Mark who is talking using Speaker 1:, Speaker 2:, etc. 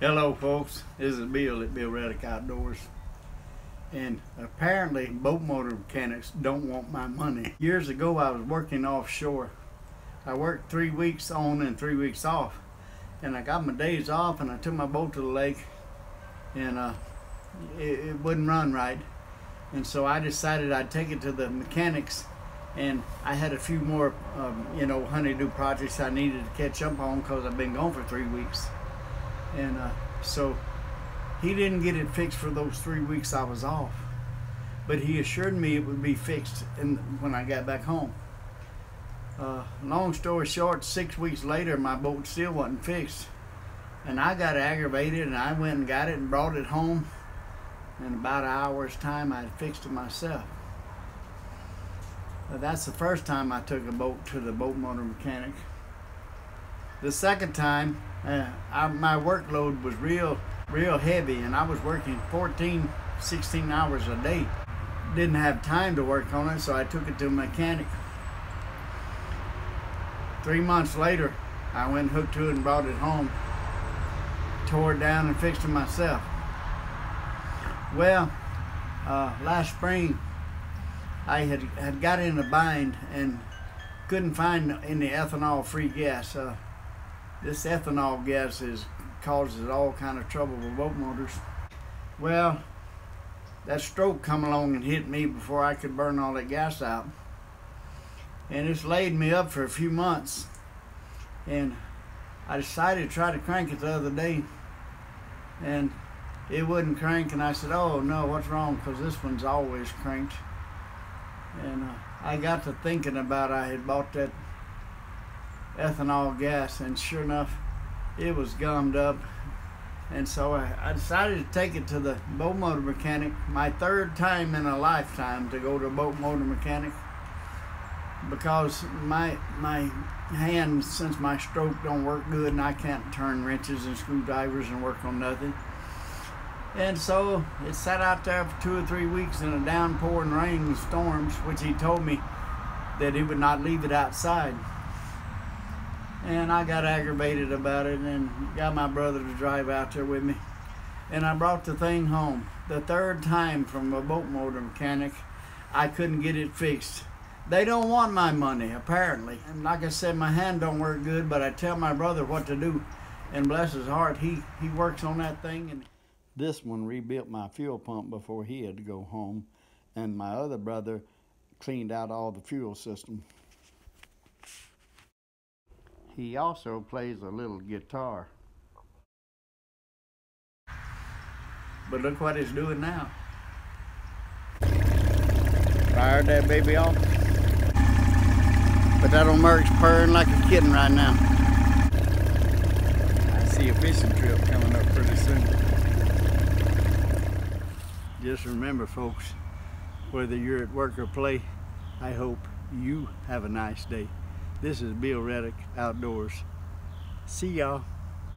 Speaker 1: Hello folks, this is Bill at Bill Reddoch Outdoors. And apparently boat motor mechanics don't want my money. Years ago I was working offshore. I worked three weeks on and three weeks off. And I got my days off and I took my boat to the lake and uh, it, it wouldn't run right. And so I decided I'd take it to the mechanics and I had a few more, um, you know, honeydew projects I needed to catch up on because I've been gone for three weeks and uh, so he didn't get it fixed for those three weeks I was off. But he assured me it would be fixed in, when I got back home. Uh, long story short six weeks later my boat still wasn't fixed. And I got aggravated and I went and got it and brought it home. In about an hour's time I had fixed it myself. That's the first time I took a boat to the boat motor mechanic. The second time uh, I, my workload was real real heavy and I was working 14 16 hours a day. Didn't have time to work on it so I took it to a mechanic. Three months later I went and hooked to it and brought it home. Tore it down and fixed it myself. Well uh, last spring I had, had got in a bind and couldn't find any ethanol free gas. Uh, this ethanol gas is causes all kind of trouble with boat motors. Well, that stroke come along and hit me before I could burn all that gas out. And it's laid me up for a few months. And I decided to try to crank it the other day. And it wouldn't crank. And I said, oh no, what's wrong? Because this one's always cranked. And uh, I got to thinking about I had bought that ethanol gas and sure enough it was gummed up. And so I, I, decided to take it to the boat motor mechanic my third time in a lifetime to go to a boat motor mechanic because my my hands since my stroke don't work good and I can't turn wrenches and screwdrivers and work on nothing. And so it sat out there for two or three weeks in a downpouring rain and storms which he told me that he would not leave it outside and I got aggravated about it and got my brother to drive out there with me. And I brought the thing home. The third time from a boat motor mechanic, I couldn't get it fixed. They don't want my money, apparently. And like I said, my hand don't work good, but I tell my brother what to do. And bless his heart, he, he works on that thing. And This one rebuilt my fuel pump before he had to go home. And my other brother cleaned out all the fuel system. He also plays a little guitar. But look what he's doing now. Fired that baby off. But that old Merc's purring like a kitten right now. I see a fishing trip coming up pretty soon. Just remember folks, whether you're at work or play, I hope you have a nice day. This is Bill Reddoch Outdoors. See y'all.